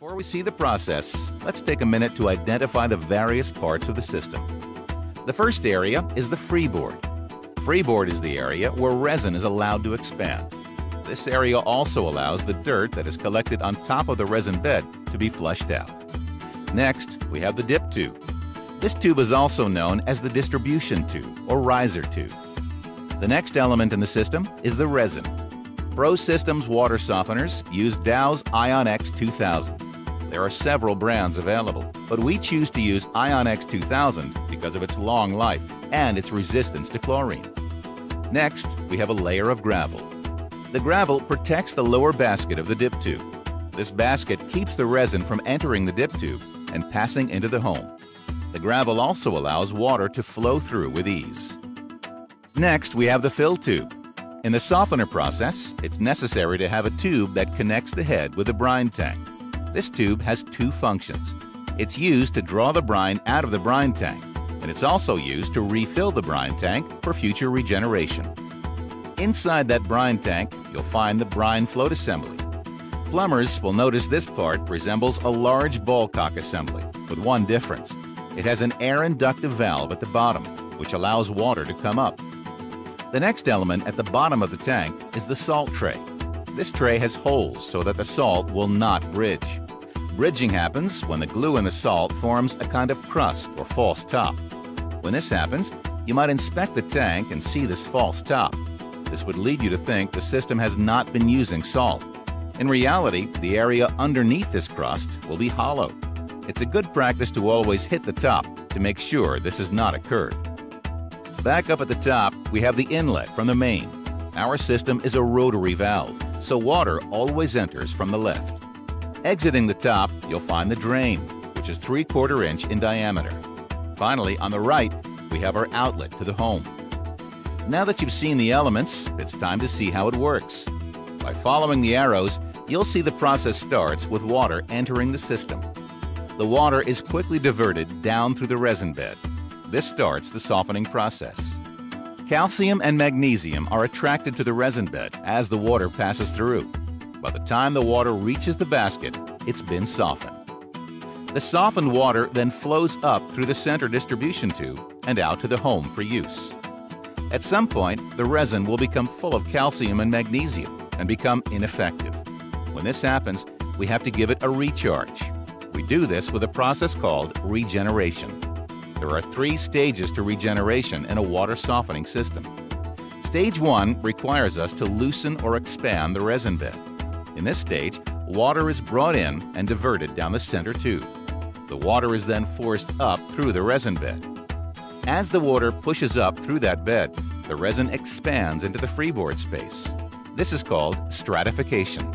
Before we see the process, let's take a minute to identify the various parts of the system. The first area is the freeboard. Freeboard is the area where resin is allowed to expand. This area also allows the dirt that is collected on top of the resin bed to be flushed out. Next, we have the dip tube. This tube is also known as the distribution tube or riser tube. The next element in the system is the resin. Pro Systems water softeners use Dow's Ion X 2000. There are several brands available, but we choose to use Ion X 2000 because of its long life and its resistance to chlorine. Next, we have a layer of gravel. The gravel protects the lower basket of the dip tube. This basket keeps the resin from entering the dip tube and passing into the home. The gravel also allows water to flow through with ease. Next, we have the fill tube. In the softener process, it's necessary to have a tube that connects the head with the brine tank. This tube has two functions. It's used to draw the brine out of the brine tank, and it's also used to refill the brine tank for future regeneration. Inside that brine tank, you'll find the brine float assembly. Plumbers will notice this part resembles a large ball cock assembly, with one difference. It has an air inductive valve at the bottom, which allows water to come up. The next element at the bottom of the tank is the salt tray. This tray has holes so that the salt will not bridge. Bridging happens when the glue in the salt forms a kind of crust or false top. When this happens, you might inspect the tank and see this false top. This would lead you to think the system has not been using salt. In reality, the area underneath this crust will be hollow. It's a good practice to always hit the top to make sure this has not occurred. Back up at the top, we have the inlet from the main. Our system is a rotary valve, so water always enters from the left. Exiting the top, you'll find the drain, which is 3 quarter inch in diameter. Finally, on the right, we have our outlet to the home. Now that you've seen the elements, it's time to see how it works. By following the arrows, you'll see the process starts with water entering the system. The water is quickly diverted down through the resin bed. This starts the softening process. Calcium and magnesium are attracted to the resin bed as the water passes through. By the time the water reaches the basket, it's been softened. The softened water then flows up through the center distribution tube and out to the home for use. At some point, the resin will become full of calcium and magnesium and become ineffective. When this happens, we have to give it a recharge. We do this with a process called regeneration. There are three stages to regeneration in a water softening system. Stage 1 requires us to loosen or expand the resin bed. In this stage, water is brought in and diverted down the center tube. The water is then forced up through the resin bed. As the water pushes up through that bed, the resin expands into the freeboard space. This is called stratification.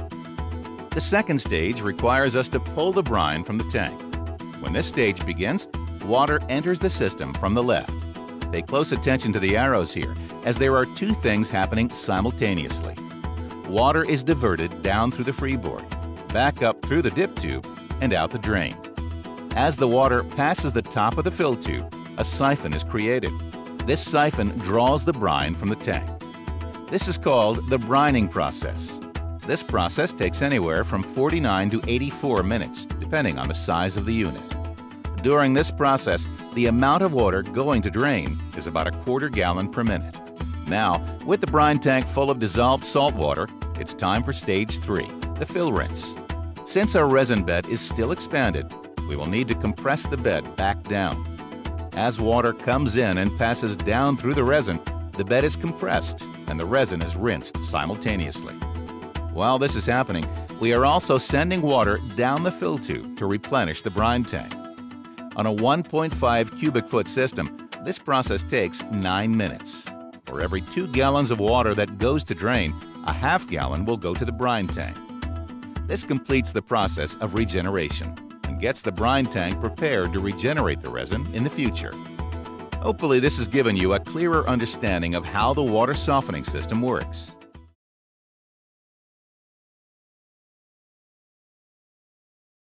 The second stage requires us to pull the brine from the tank. When this stage begins, water enters the system from the left. Pay close attention to the arrows here, as there are two things happening simultaneously. Water is diverted down through the freeboard, back up through the dip tube, and out the drain. As the water passes the top of the fill tube, a siphon is created. This siphon draws the brine from the tank. This is called the brining process. This process takes anywhere from 49 to 84 minutes, depending on the size of the unit. During this process, the amount of water going to drain is about a quarter gallon per minute. Now, with the brine tank full of dissolved salt water, it's time for stage 3, the fill rinse. Since our resin bed is still expanded, we will need to compress the bed back down. As water comes in and passes down through the resin, the bed is compressed and the resin is rinsed simultaneously. While this is happening, we are also sending water down the fill tube to replenish the brine tank. On a 1.5 cubic foot system, this process takes 9 minutes. For every 2 gallons of water that goes to drain, a half gallon will go to the brine tank. This completes the process of regeneration and gets the brine tank prepared to regenerate the resin in the future. Hopefully this has given you a clearer understanding of how the water softening system works.